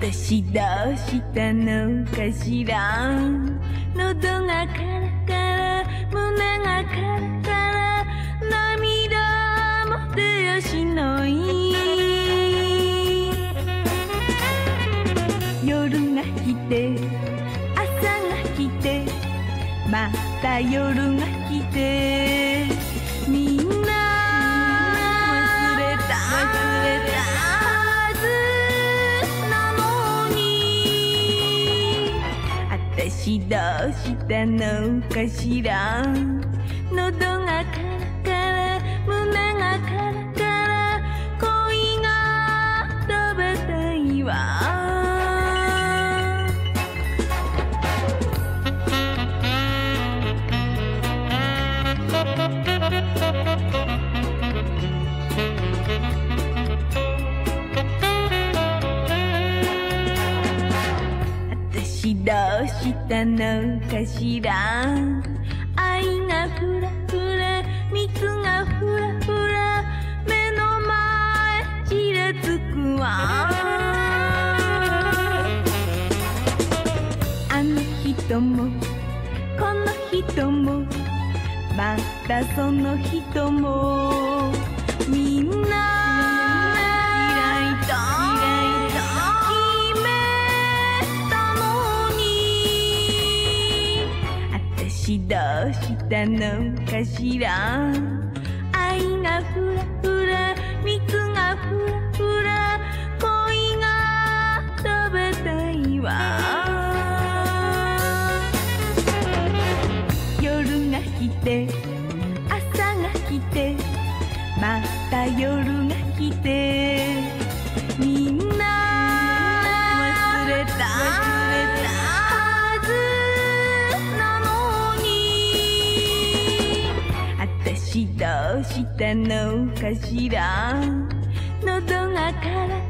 私どうしたのかしら喉がカラカラ胸がカラカラ涙も出やしない夜が来て朝が来てまた夜が来て私どうしたのかしら。喉がカどうしたのかしら？愛がふらふら蜜がふらふら目の前ちらつくわ。あの人もこの人もまたその人もみんな私どうしたのかしら？愛がふらふら蜜がふらふら恋が食べたいわ。夜が来て朝が来てまた夜が来て。しどうしたのかしら？喉がカラ